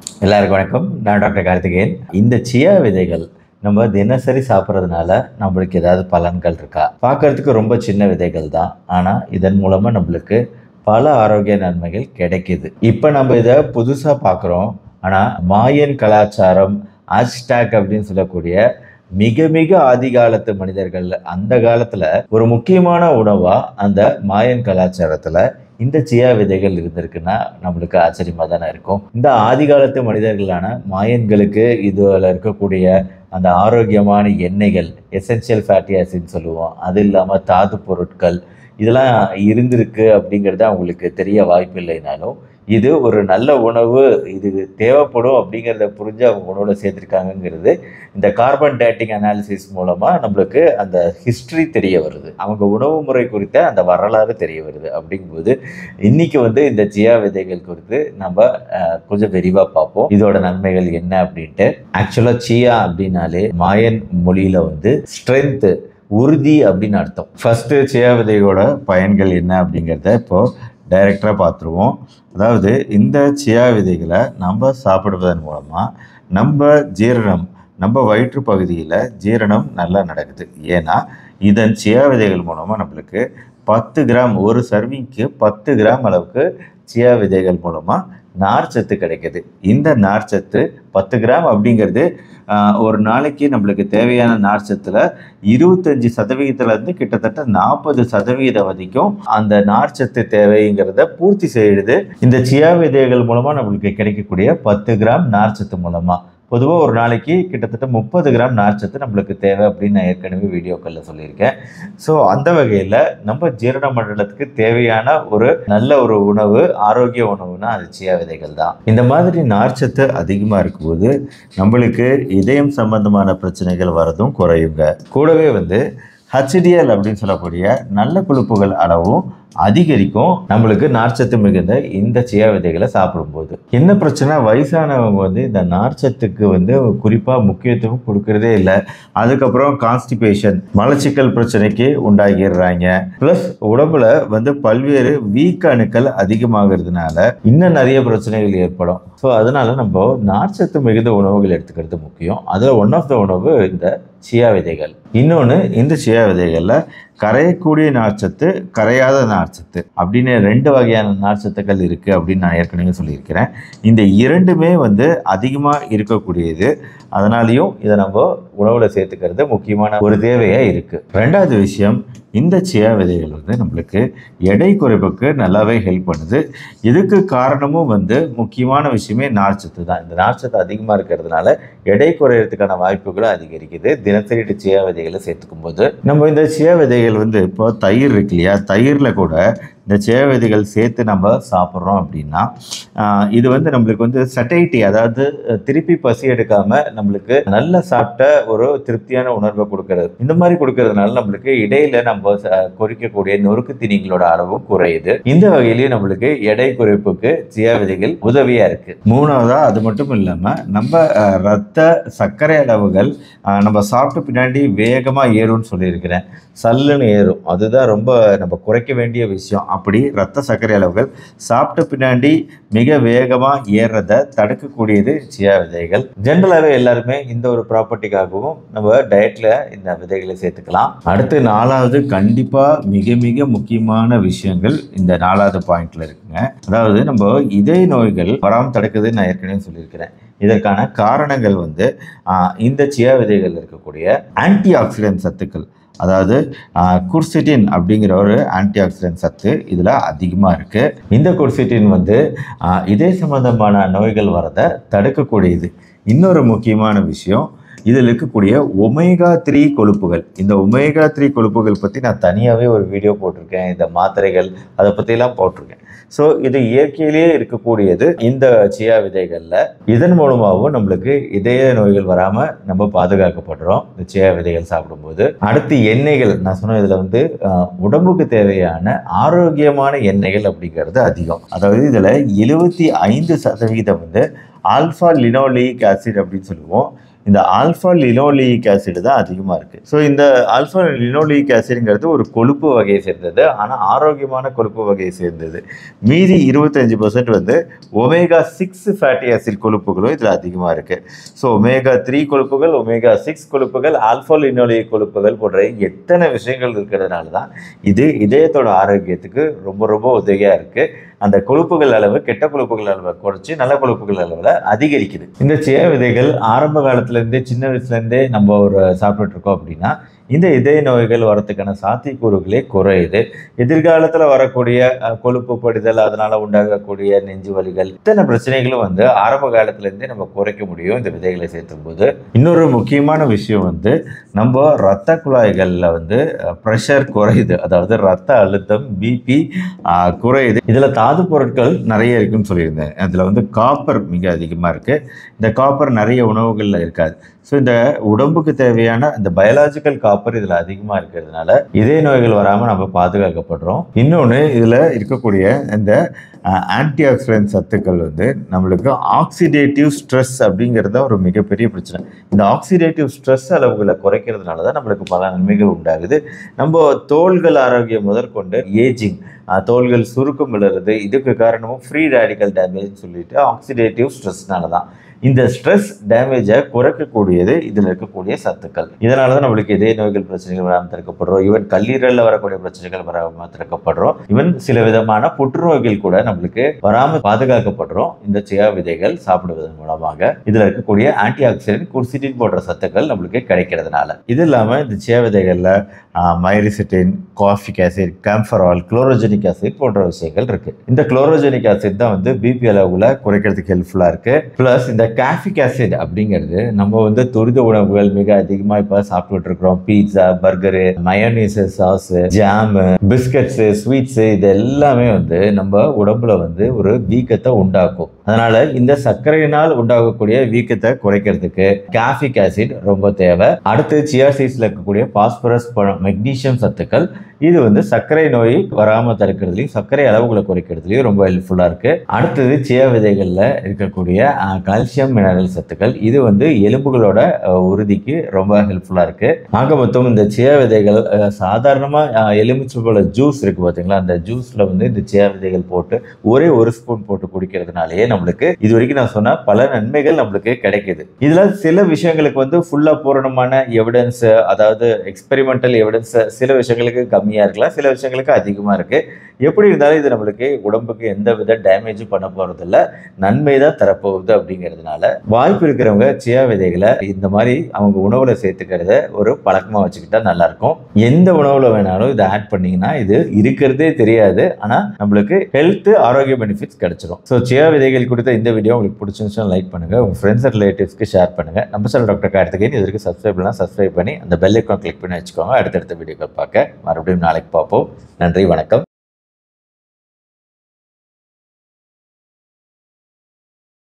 எல்லாருக்கும் வணக்கம். நான் டாக்டர் கார்த்திகேயன். இந்த சியா விதைகள் நம்ம தினசரி சாப்பிட்றதுனால நம்மளுக்கு ஏதாவது பலன்கள் இருக்கா? பார்க்கறதுக்கு ரொம்ப சின்ன விதைகள் தான். ஆனால் இதன் மூலமாக நம்மளுக்கு பல ஆரோக்கிய நன்மைகள் கிடைக்குது. இப்போ நம்ம இதை புதுசாக பார்க்குறோம். ஆனால் மாயன் கலாச்சாரம் ஆஸ்டாக் அப்படின்னு சொல்லக்கூடிய மிக மிக ஆதி காலத்து மனிதர்கள் அந்த காலத்தில் ஒரு முக்கியமான உணவாக அந்த மாயன் கலாச்சாரத்தில் இந்த சியா விதைகள் இருந்திருக்குன்னா நம்மளுக்கு ஆச்சரியமாக தானே இருக்கும். இந்த ஆதி காலத்து மனிதர்களான மாயன்களுக்கு இதில் இருக்கக்கூடிய அந்த ஆரோக்கியமான எண்ணெய்கள் எசென்சியல் ஃபேட்டி ஆசிட்னு சொல்லுவோம். அது இல்லாமல் தாது பொருட்கள் இதெல்லாம் இருந்திருக்கு அப்படிங்கிறது அவங்களுக்கு தெரிய வாய்ப்பு இல்லைனாலும் இது ஒரு நல்ல உணவு இது தேவைப்படும் அப்படிங்கிறத புரிஞ்சு அவங்க உணவில் சேர்த்துருக்காங்கங்கிறது. இந்த கார்பன் டேட்டிங் அனாலிசிஸ் மூலமாக நம்மளுக்கு அந்த ஹிஸ்ட்ரி தெரிய வருது. அவங்க உணவு முறை குறித்த அந்த வரலாறு தெரிய வருது. அப்படிங்கும்போது இன்னைக்கு வந்து இந்த ஜியா விதைகள் குறித்து நம்ம கொஞ்சம் விரிவாக பார்ப்போம். இதோட நன்மைகள் என்ன அப்படின்ட்டு. ஆக்சுவலாக சியா அப்படின்னாலே மாயன் மொழியில் வந்து ஸ்ட்ரென்த்து உறுதி அப்படின்னு அர்த்தம். ஃபஸ்ட்டு சியா விதையோட பயன்கள் என்ன அப்படிங்கிறத இப்போது டைரக்டாக பார்த்துருவோம் அதாவது இந்த சியா விதைகளை நம்ம சாப்பிடுவதன் மூலமாக நம்ம ஜீரணம் நம்ம வயிற்று பகுதியில் ஜீரணம் நல்லா நடக்குது. ஏன்னா இதன் சியா விதைகள் மூலமாக நம்மளுக்கு பத்து கிராம் ஒரு சர்விங்க்கு பத்து கிராம் அளவுக்கு சியா விதைகள் மூலமாக நார்ச்சத்து கிடைக்குது. இந்த நார்ச்சத்து பத்து கிராம் அப்படிங்கிறது ஒரு நாளைக்கு நம்மளுக்கு தேவையான நார்ச்சத்தில் இருபத்தஞ்சி சதவிகிதத்துலேருந்து கிட்டத்தட்ட நாற்பது சதவிகிதம் வரைக்கும் அந்த நார்ச்சத்து தேவைங்கிறத பூர்த்தி செய்யுது. இந்த சியா விதைகள் மூலமாக நம்மளுக்கு கிடைக்கக்கூடிய பத்து கிராம் நார்ச்சத்து மூலமாக பொதுவாக ஒரு நாளைக்கு கிட்டத்தட்ட முப்பது கிராம் நார்ச்சத்து நம்மளுக்கு தேவை அப்படின்னு நான் ஏற்கனவே வீடியோக்களில் சொல்லியிருக்கேன். ஸோ அந்த வகையில் நம்ம ஜீரண மண்டலத்துக்கு தேவையான ஒரு நல்ல ஒரு உணவு ஆரோக்கிய உணவுனா அது சியா விதைகள் தான். இந்த மாதிரி நார்ச்சத்து அதிகமாக இருக்கும்போது நம்மளுக்கு இதயம் சம்பந்தமான பிரச்சனைகள் வரதும் குறையுங்க. கூடவே வந்து ஹச்டிஎல் அப்படின்னு சொல்லக்கூடிய நல்ல கொழுப்புகள் அளவும் அதிகரிக்கும். நம்மளுக்கு நார்ச்சத்து மிகுந்த இந்த சியா விதைகளை சாப்பிடும்போது. என்ன பிரச்சனை? வயசானவங்க வந்து இந்த நார்ச்சத்துக்கு வந்து குறிப்பாக முக்கியத்துவம் கொடுக்கறதே இல்லை. அதுக்கப்புறம் கான்ஸ்டிபேஷன் மலச்சிக்கல் பிரச்சனைக்கு உண்டாகிடுறாங்க. ப்ளஸ் உடம்புல வந்து பல்வேறு வீக்க அணுக்கள் அதிகமாகிறதுனால இன்னும் நிறைய பிரச்சனைகள் ஏற்படும். ஸோ அதனால நம்ம நார்ச்சத்து மிகுந்த உணவுகள் எடுத்துக்கிறது முக்கியம். அதில் ஒன் ஆஃப் த உணவு இந்த சியா விதைகள் இன்னொன்று இந்த சியா விதைகளில் கரையக்கூடிய நார்ச்சத்து கரையாத நார்ச்சத்து அப்படின்னு ரெண்டு வகையான நார்ச்சத்துக்கள் இருக்குது அப்படின்னு நான் ஏற்கனவே சொல்லியிருக்கிறேன். இந்த இரண்டுமே வந்து அதிகமாக இருக்கக்கூடியது. அதனாலையும் இதை நம்ம உணவில் சேர்த்துக்கிறது முக்கியமான ஒரு தேவையாக இருக்குது ரெண்டாவது விஷயம் இந்த சியா விதைகள் வந்து நம்மளுக்கு எடை குறைப்புக்கு நல்லாவே ஹெல்ப் பண்ணுது. இதுக்கு காரணமும் வந்து முக்கியமான விஷயமே நார்ச்சத்து தான். இந்த நார்ச்சத்து அதிகமாக இருக்கிறதுனால எடை குறையிறதுக்கான வாய்ப்புகளும் அதிகரிக்குது. தினசரி சியா விதைகளை சேர்த்துக்கும் போது நம்ம இந்த சியா விதைகள் வந்து இப்போ தயிர் இருக்கு இல்லையா? தயிரில் கூட இந்த சேவதிகள் சேர்த்து நம்ம சாப்பிட்றோம் அப்படின்னா இது வந்து நம்மளுக்கு வந்து சட்டைட்டி அதாவது திருப்பி பசி எடுக்காமல் நம்மளுக்கு நல்ல சாப்பிட்ட ஒரு திருப்தியான உணர்வை கொடுக்கறது. இந்த மாதிரி கொடுக்கறதுனால நம்மளுக்கு இடையில நம்ம ச- கொறிக்கக்கூடிய நொறுக்கு திணிகளோட அளவும் குறையுது. இந்த வகையிலேயே நம்மளுக்கு எடை குறைப்புக்கு சியா உதவியாக உதவியா இருக்கு. மூணாவதா அது மட்டும் இல்லாம நம்ம ரத்த சர்க்கரை அளவுகள் நம்ம சாப்பிட்ட பின்னாடி வேகமாக ஏறும்னு சொல்லியிருக்கிறேன். சல்லுன்னு ஏறும். அதுதான் ரொம்ப நம்ம குறைக்க வேண்டிய விஷயம். அப்படி ரத்த சர்க்கரை அளவுகள் சாப்பிட்ட பின்னாடி மிக வேகமாக ஏறுறதை தடுக்கக்கூடியது சியா விதைகள். ஜென்ரலாகவே எல்லாருமே இந்த ஒரு ப்ராப்பர்ட்டிக்காகவும் நம்ம டயட்டில் இந்த விதைகளை சேர்த்துக்கலாம். அடுத்து நாலாவது கண்டிப்பாக மிக மிக முக்கியமான விஷயங்கள் இந்த நாலாவது பாயிண்ட்ல இருக்குங்க. அதாவது நம்ம இதய நோய்கள் வராமல் தடுக்குதுன்னு நான் ஏற்கனவே சொல்லியிருக்கிறேன். இதற்கான காரணங்கள் வந்து இந்த சியா விதைகள் இருக்கக்கூடிய ஆன்டி ஆக்சிடென்ட் சத்துக்கள். அதாவது குர்சிட்டின் அப்படிங்கிற ஒரு ஆன்டி ஆக்சிடென்ட் சத்து இதில் அதிகமாக இருக்குது இந்த குர்சிட்டின் வந்து இதே சம்மந்தமான சம்பந்தமான நோய்கள் வரதை தடுக்கக்கூடியது. இன்னொரு முக்கியமான விஷயம் இதில் இருக்கக்கூடிய ஒமேகா த்ரீ கொழுப்புகள். இந்த ஒமேகா த்ரீ கொழுப்புகள் பற்றி நான் தனியாகவே ஒரு வீடியோ போட்டிருக்கேன். இந்த மாத்திரைகள் அதை பற்றிலாம் போட்டிருக்கேன். ஸோ இது இயற்கையிலேயே இருக்கக்கூடியது. இந்த சியா விதைகளில் இதன் மூலமாகவும் நம்மளுக்கு இதய நோய்கள் வராமல் நம்ம பாதுகாக்கப்படுறோம் இந்த சியா விதைகள் சாப்பிடும்போது. அடுத்து எண்ணெய்கள். நான் சொன்ன இதில் வந்து உடம்புக்கு தேவையான ஆரோக்கியமான எண்ணெய்கள் அப்படிங்கிறது அதிகம். அதாவது இதில் எழுபத்தி ஐந்து சதவீதம் வந்து ஆல்ஃபா லினோலிக் ஆசிட் அப்படின்னு சொல்லுவோம். இந்த ஆல்ஃபா லினோலிக் ஆசிட் தான் அதிகமாக இருக்குது ஸோ இந்த ஆல்ஃபா லினோலிக் ஆசிடுங்கிறது ஒரு கொழுப்பு வகையை சேர்ந்தது. ஆனால் ஆரோக்கியமான கொழுப்பு வகையை சேர்ந்தது. மீதி இருபத்தஞ்சு பர்சன்ட் வந்து ஒமேகா சிக்ஸ் ஃபேட்டி ஆசிட் கொழுப்புகளும் இதில் அதிகமாக இருக்குது ஸோ ஒமேகா த்ரீ கொழுப்புகள் ஒமேகா சிக்ஸ் கொழுப்புகள் ஆல்ஃபா லினோலிக் கொழுப்புகள் போன்ற எத்தனை விஷயங்கள் இருக்கிறதுனால தான் இது இதயத்தோட ஆரோக்கியத்துக்கு ரொம்ப ரொம்ப உதவியாக இருக்குது அந்த கொழுப்புகள் அளவு கெட்ட கொழுப்புகள் அளவை குறைச்சி நல்ல கொழுப்புகள் அளவில் அதிகரிக்குது. இந்த சேவ விதைகள் ஆரம்ப காலத்துலேருந்தே சின்ன வயசுலேருந்தே நம்ம ஒரு சாப்பிட்டுட்டு இருக்கோம் அப்படின்னா இந்த இதய நோய்கள் வரத்துக்கான சாத்தியக்கூறுகளே குறையுது. எதிர்காலத்தில் வரக்கூடிய கொழுப்பு படிதல் அதனால் உண்டாகக்கூடிய நெஞ்சு வலிகள் இத்தனை பிரச்சனைகளும் வந்து ஆரம்ப காலத்துலேருந்தே நம்ம குறைக்க முடியும் இந்த விதைகளை சேர்த்தும் போது இன்னொரு முக்கியமான விஷயம் வந்து நம்ம ரத்த குழாய்களில் வந்து ப்ரெஷர் குறையுது. அதாவது ரத்த அழுத்தம் பிபி குறையுது. இதில் தாது பொருட்கள் நிறைய இருக்குன்னு சொல்லியிருந்தேன். அதில் வந்து காப்பர் மிக அதிகமாக இருக்குது இந்த காப்பர் நிறைய உணவுகளில் இருக்காது. ஸோ இந்த உடம்புக்கு தேவையான இந்த பயாலாஜிக்கல் காப்பர் இதில் அதிகமாக இருக்கிறதுனால இதய நோய்கள் வராமல் நம்ம பாதுகாக்கப்படுறோம். இன்னொன்று இதில் இருக்கக்கூடிய இந்த ஆன்டி ஆக்சிடென்ட் சத்துக்கள் வந்து நம்மளுக்கு ஆக்சிடேட்டிவ் ஸ்ட்ரெஸ் அப்படிங்கிறது தான் ஒரு மிகப்பெரிய பிரச்சனை. இந்த ஆக்சிடேட்டிவ் ஸ்ட்ரெஸ் அளவுகளை குறைக்கிறதுனால தான் நம்மளுக்கு பல நன்மைகள் உண்டாகுது. நம்ம தோள்கள் ஆரோக்கியம் முதற்கொண்டு ஏஜிங் தோள்கள் சுருக்கம் விழுறது இதுக்கு காரணமும் ஃப்ரீ ரேடிக்கல் டேமேஜ் சொல்லிட்டு ஆக்சிடேட்டிவ் ஸ்ட்ரெஸ்னால தான். இந்த ஸ்ட்ரெஸ் டேமேஜை குறைக்கக்கூடியது இதில் இருக்கக்கூடிய சத்துக்கள். இதனால தான் நம்மளுக்கு இதய நோய்கள் பிரச்சனைகள் வராமல் தடுக்கப்படுறோம். ஈவன் கல்லீரலில் வரக்கூடிய பிரச்சனைகள் வராமல் தடுக்கப்படுறோம். ஈவன் சில விதமான புற்றுநோய்கள் கூட நம்மளுக்கு வராமல் பாதுகாக்கப்படுறோம். இந்த சியா விதைகள் சாப்பிடுவதன் மூலமாக இதில் இருக்கக்கூடிய ஆன்டி ஆக்சிடென்ட் குர்சிட்டின் போன்ற சத்துக்கள் நம்மளுக்கு கிடைக்கிறதுனால. இது இல்லாமல் இந்த chia விதைகளில் myricetin caffeic acid kaempferol chlorogenic acid போன்ற விஷயங்கள் இருக்கு. இந்த குளோரோஜெனிக் ஆசிட் தான் வந்து பிபி அளவுல குறைக்கிறதுக்கு ஹெல்ப்ஃபுல்லாக இருக்கு. ப்ளஸ் இந்த காஃபிக் ஆசிட் அப்படிங்கிறது நம்ம வந்து துரித உணவுகள் மிக அதிகமாக இப்போ சாப்பிட்டுட்டு இருக்கிறோம். Pizza burger mayonnaise sauce jam biscuits sweets இது எல்லாமே வந்து நம்ம உடம்புல வந்து ஒரு வீக்கத்தை உண்டாக்கும். அதனால இந்த சர்க்கரையினால் உண்டாகக்கூடிய வீக்கத்தை குறைக்கிறதுக்கு காஃபிக் ஆசிட் ரொம்ப தேவை. அடுத்து சியா சீட்ஸில் இருக்கக்கூடிய பாஸ்பரஸ் மெக்னீஷியம் சத்துக்கள் இது வந்து சர்க்கரை நோய் வராமல் தடுக்கிறதுலையும் சர்க்கரை அளவுகளை குறைக்கிறதுலையும் ரொம்ப ஹெல்ப்ஃபுல்லாக இருக்குது அடுத்தது சியா விதைகளில் இருக்கக்கூடிய கால்சியம் மினரல் சத்துக்கள். இது வந்து எலும்புகளோட உறுதிக்கு ரொம்ப ஹெல்ப்ஃபுல்லாக இருக்குது ஆக மொத்தம் இந்த சியா விதைகள் சாதாரணமாக எலுமிச்சம்பழ ஜூஸ் இருக்குது பார்த்தீங்களா அந்த ஜூஸில் வந்து இந்த சியா விதைகள் போட்டு ஒரே ஒரு ஸ்பூன் போட்டு குடிக்கிறதுனாலேயே நம்மளுக்கு இது வரைக்கும் நான் சொன்ன பல நன்மைகள் நம்மளுக்கு கிடைக்குது. இதில் சில விஷயங்களுக்கு வந்து ஃபுல்லாக பூரணமான எவிடன்ஸு அதாவது எக்ஸ்பெரிமெண்டல் எவிடன்ஸு சில விஷயங்களுக்கு கம்மி கம்மியாக இருக்கலாம் சில விஷயங்களுக்கு அதிகமா இருக்கு. எப்படி இருந்தாலும் இது நம்மளுக்கு உடம்புக்கு எந்த வித டேமேஜும் பண்ண போறது நன்மை தான் தரப்போகுது அப்படிங்கிறதுனால வாய்ப்பு இருக்கிறவங்க சியா விதைகளை இந்த மாதிரி அவங்க உணவுல சேர்த்துக்கிறத ஒரு பழக்கமா வச்சுக்கிட்டா நல்லா இருக்கும். எந்த உணவுல வேணாலும் இதை ஆட் பண்ணீங்கன்னா இது இருக்கிறதே தெரியாது. ஆனா நம்மளுக்கு ஹெல்த் ஆரோக்கிய பெனிஃபிட்ஸ் கிடைச்சிடும் ஸோ சியா விதைகள் கொடுத்த இந்த வீடியோ உங்களுக்கு பிடிச்சிருந்துச்சுன்னு லைக் பண்ணுங்க. உங்க ஃப்ரெண்ட்ஸ் அண்ட் ரிலேட்டிவ்ஸ்க்கு ஷேர் பண்ணுங்க. நம்ம சொல்ல டாக்டர் கார்த்திகேயன் இதற்கு சப்ஸ்கிரைப் பண்ணலாம் சப்ஸ்கிரைப் பண்ணி அந்த பெல் ஐக்கான் கிளிக் பண்ணி வச்சுக்கோங்க. அடுத்தடுத்த வீடியோக்கள் பார்க்க மறுபடியும் நாளைக்கு பார்ப்போம். நன்றி வணக்கம்.